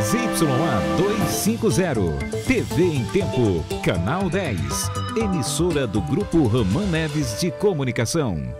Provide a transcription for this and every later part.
ZYA 250, TV em Tempo, Canal 10, emissora do Grupo Roman Neves de Comunicação.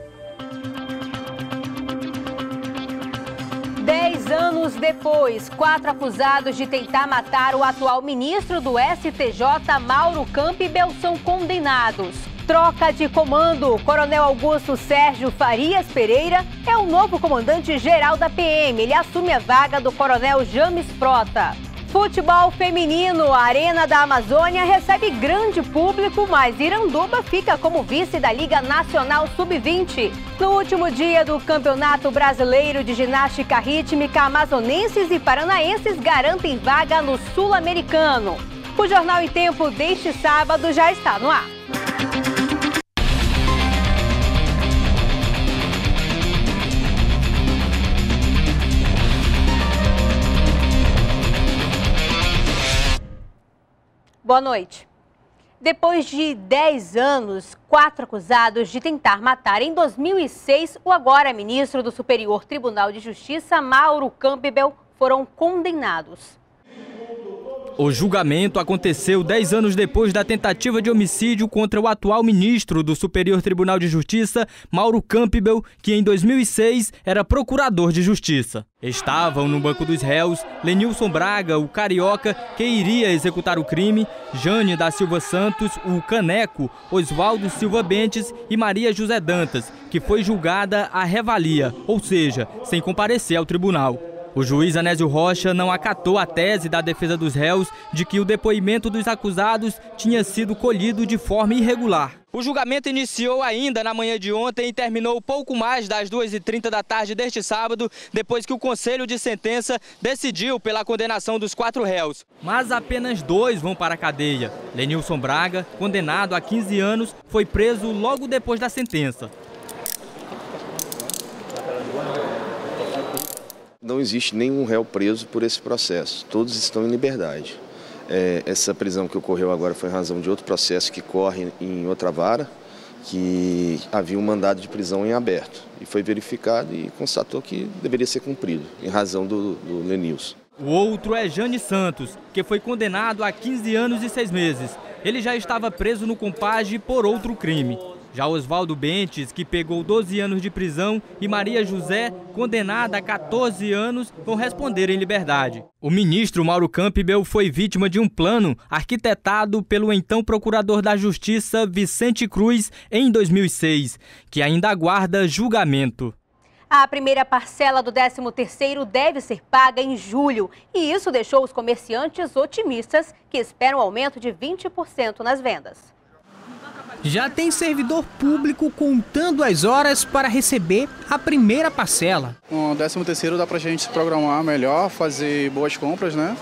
Dez anos depois, quatro acusados de tentar matar o atual ministro do STJ, Mauro Campbell, são condenados. Troca de comando. Coronel Augusto Sérgio Farias Pereira é o novo comandante-geral da PM. Ele assume a vaga do Coronel James Prota. Futebol feminino. A Arena da Amazônia recebe grande público, mas Iranduba fica como vice da Liga Nacional Sub-20. No último dia do Campeonato Brasileiro de Ginástica Rítmica, amazonenses e paranaenses garantem vaga no Sul-Americano. O Jornal em Tempo deste sábado já está no ar. Boa noite. Depois de 10 anos, quatro acusados de tentar matar em 2006 o agora ministro do Superior Tribunal de Justiça, Mauro Campbell, foram condenados. O julgamento aconteceu 10 anos depois da tentativa de homicídio contra o atual ministro do Superior Tribunal de Justiça, Mauro Campbell, que em 2006 era procurador de justiça. Estavam no banco dos réus Lenilson Braga, o carioca que iria executar o crime, Jane da Silva Santos, o caneco, Oswaldo Silva Bentes e Maria José Dantas, que foi julgada à revalia, ou seja, sem comparecer ao tribunal. O juiz Anésio Rocha não acatou a tese da defesa dos réus de que o depoimento dos acusados tinha sido colhido de forma irregular. O julgamento iniciou ainda na manhã de ontem e terminou pouco mais das 2h30 da tarde deste sábado, depois que o Conselho de Sentença decidiu pela condenação dos quatro réus. Mas apenas dois vão para a cadeia. Lenilson Braga, condenado a 15 anos, foi preso logo depois da sentença. Não existe nenhum réu preso por esse processo, todos estão em liberdade. É, essa prisão que ocorreu agora foi em razão de outro processo que corre em outra vara, que havia um mandado de prisão em aberto. E foi verificado e constatou que deveria ser cumprido, em razão do, do Lenilson. O outro é Jane Santos, que foi condenado a 15 anos e 6 meses. Ele já estava preso no Compage por outro crime. Já Oswaldo Bentes, que pegou 12 anos de prisão, e Maria José, condenada a 14 anos, vão responder em liberdade. O ministro Mauro Campbell foi vítima de um plano arquitetado pelo então procurador da Justiça Vicente Cruz em 2006, que ainda aguarda julgamento. A primeira parcela do 13º deve ser paga em julho, e isso deixou os comerciantes otimistas que esperam aumento de 20% nas vendas já tem servidor público contando as horas para receber a primeira parcela. Com o 13 terceiro dá para a gente se programar melhor, fazer boas compras, né?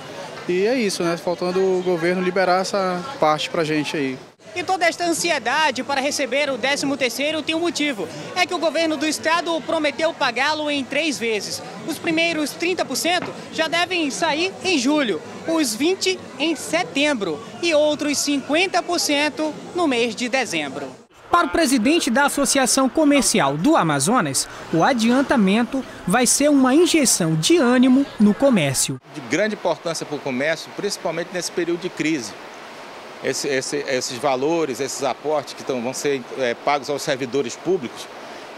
E é isso, né? Faltando o governo liberar essa parte para a gente aí. E toda esta ansiedade para receber o 13º tem um motivo. É que o governo do estado prometeu pagá-lo em três vezes. Os primeiros 30% já devem sair em julho, os 20% em setembro e outros 50% no mês de dezembro. Para o presidente da Associação Comercial do Amazonas, o adiantamento vai ser uma injeção de ânimo no comércio. De grande importância para o comércio, principalmente nesse período de crise esse, esse, esses valores, esses aportes que vão ser é, pagos aos servidores públicos,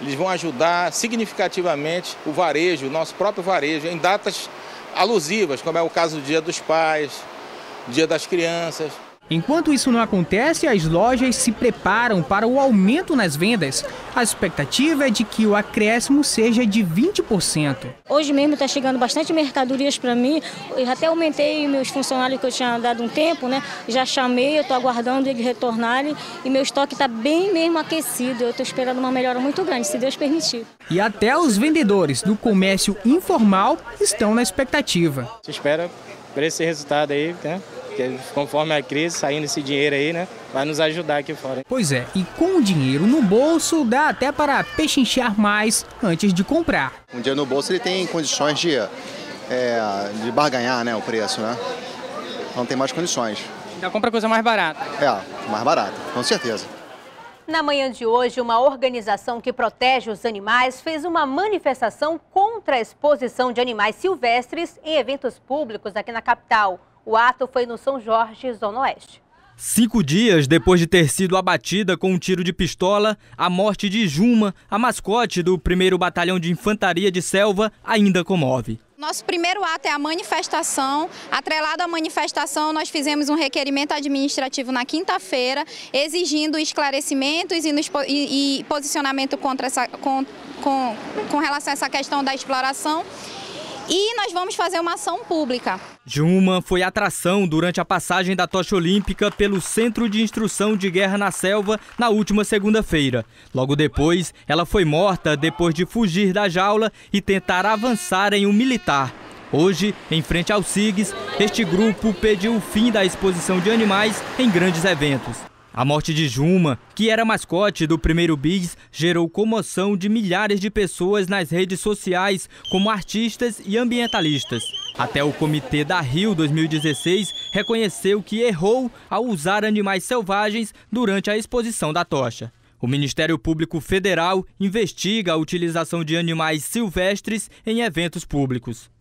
eles vão ajudar significativamente o varejo, o nosso próprio varejo, em datas alusivas, como é o caso do Dia dos Pais, Dia das Crianças. Enquanto isso não acontece, as lojas se preparam para o aumento nas vendas. A expectativa é de que o acréscimo seja de 20%. Hoje mesmo está chegando bastante mercadorias para mim. Eu até aumentei meus funcionários que eu tinha dado um tempo, né? Já chamei, eu estou aguardando eles retornarem e meu estoque está bem mesmo aquecido. Eu estou esperando uma melhora muito grande, se Deus permitir. E até os vendedores do comércio informal estão na expectativa. Se espera por esse resultado aí, né? Porque conforme a crise, saindo esse dinheiro aí, né? Vai nos ajudar aqui fora. Pois é, e com o dinheiro no bolso, dá até para pechinchar mais antes de comprar. Um dinheiro no bolso ele tem condições de, é, de barganhar né, o preço, né? Não tem mais condições. Ainda compra coisa mais barata. É, mais barata, com certeza. Na manhã de hoje, uma organização que protege os animais fez uma manifestação contra a exposição de animais silvestres em eventos públicos aqui na capital. O ato foi no São Jorge, Zona Oeste. Cinco dias depois de ter sido abatida com um tiro de pistola, a morte de Juma, a mascote do 1 Batalhão de Infantaria de Selva, ainda comove. Nosso primeiro ato é a manifestação. Atrelado à manifestação, nós fizemos um requerimento administrativo na quinta-feira, exigindo esclarecimentos e, nos, e, e posicionamento contra essa, com, com, com relação a essa questão da exploração e nós vamos fazer uma ação pública. Juma foi atração durante a passagem da tocha olímpica pelo Centro de Instrução de Guerra na Selva na última segunda-feira. Logo depois, ela foi morta depois de fugir da jaula e tentar avançar em um militar. Hoje, em frente ao SIGS, este grupo pediu o fim da exposição de animais em grandes eventos. A morte de Juma, que era mascote do primeiro Bis, gerou comoção de milhares de pessoas nas redes sociais, como artistas e ambientalistas. Até o Comitê da Rio 2016 reconheceu que errou ao usar animais selvagens durante a exposição da tocha. O Ministério Público Federal investiga a utilização de animais silvestres em eventos públicos.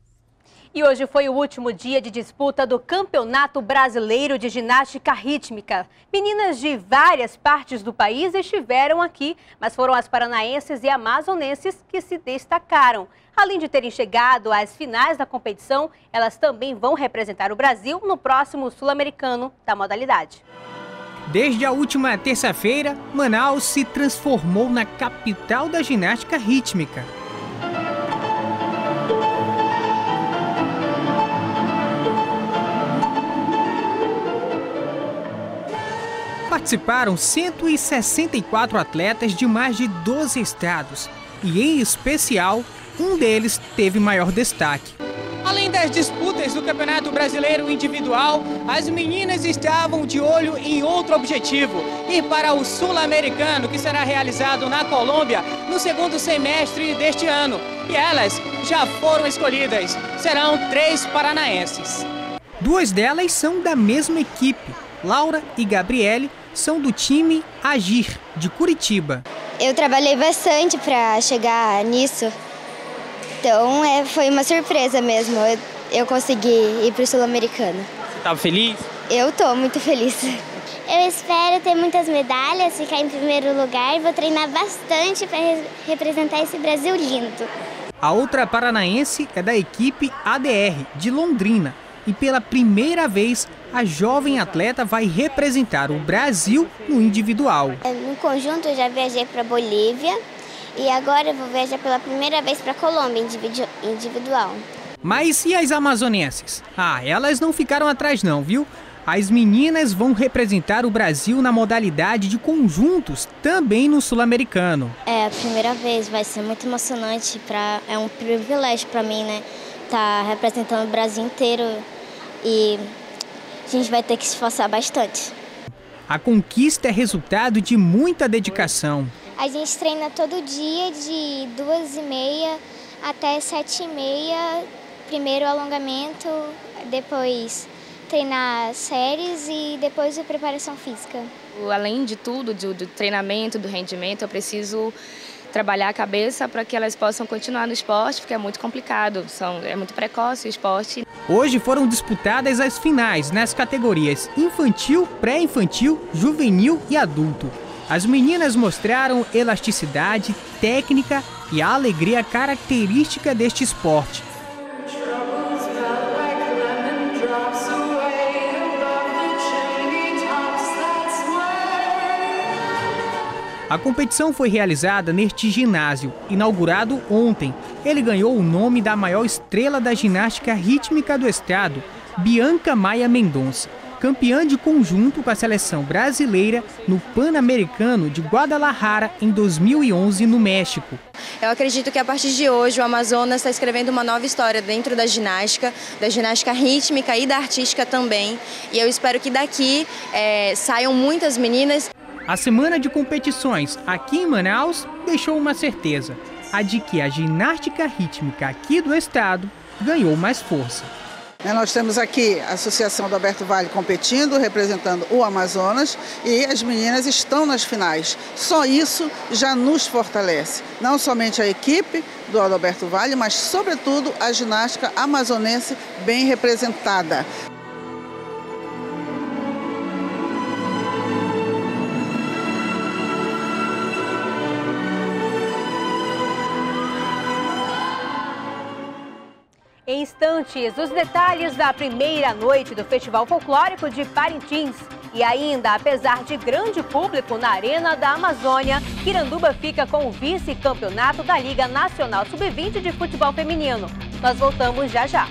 E hoje foi o último dia de disputa do Campeonato Brasileiro de Ginástica Rítmica. Meninas de várias partes do país estiveram aqui, mas foram as paranaenses e amazonenses que se destacaram. Além de terem chegado às finais da competição, elas também vão representar o Brasil no próximo Sul-Americano da modalidade. Desde a última terça-feira, Manaus se transformou na capital da ginástica rítmica. Participaram 164 atletas de mais de 12 estados e, em especial, um deles teve maior destaque. Além das disputas do Campeonato Brasileiro Individual, as meninas estavam de olho em outro objetivo: ir para o Sul-Americano, que será realizado na Colômbia no segundo semestre deste ano. E elas já foram escolhidas. Serão três paranaenses. Duas delas são da mesma equipe, Laura e Gabriele, são do time Agir, de Curitiba. Eu trabalhei bastante para chegar nisso, então é, foi uma surpresa mesmo. Eu, eu consegui ir para o Sul-Americano. Você estava feliz? Eu estou muito feliz. Eu espero ter muitas medalhas, ficar em primeiro lugar vou treinar bastante para representar esse Brasil lindo. A outra paranaense é da equipe ADR, de Londrina, e pela primeira vez a jovem atleta vai representar o Brasil no individual. No conjunto eu já viajei para Bolívia e agora eu vou viajar pela primeira vez para Colômbia individual. Mas e as amazonenses? Ah, elas não ficaram atrás não, viu? As meninas vão representar o Brasil na modalidade de conjuntos, também no sul-americano. É a primeira vez, vai ser muito emocionante, pra, é um privilégio para mim, né? Tá representando o Brasil inteiro e a gente vai ter que se esforçar bastante. A conquista é resultado de muita dedicação. A gente treina todo dia de duas e meia até sete e meia. Primeiro alongamento, depois treinar séries e depois a preparação física. Além de tudo, do, do treinamento, do rendimento, eu preciso trabalhar a cabeça para que elas possam continuar no esporte, porque é muito complicado, são, é muito precoce o esporte. Hoje foram disputadas as finais nas categorias infantil, pré-infantil, juvenil e adulto. As meninas mostraram elasticidade, técnica e a alegria característica deste esporte. A competição foi realizada neste ginásio, inaugurado ontem. Ele ganhou o nome da maior estrela da ginástica rítmica do estado, Bianca Maia Mendonça, campeã de conjunto com a seleção brasileira no Pan-Americano de Guadalajara em 2011 no México. Eu acredito que a partir de hoje o Amazonas está escrevendo uma nova história dentro da ginástica, da ginástica rítmica e da artística também. E eu espero que daqui é, saiam muitas meninas a semana de competições aqui em Manaus deixou uma certeza: a de que a ginástica rítmica aqui do estado ganhou mais força. Né, nós temos aqui a Associação do Alberto Vale competindo, representando o Amazonas, e as meninas estão nas finais. Só isso já nos fortalece. Não somente a equipe do Alberto Vale, mas, sobretudo, a ginástica amazonense bem representada. Instantes, os detalhes da primeira noite do Festival Folclórico de Parintins. E ainda, apesar de grande público na Arena da Amazônia, Quiranduba fica com o vice-campeonato da Liga Nacional Sub-20 de Futebol Feminino. Nós voltamos já já.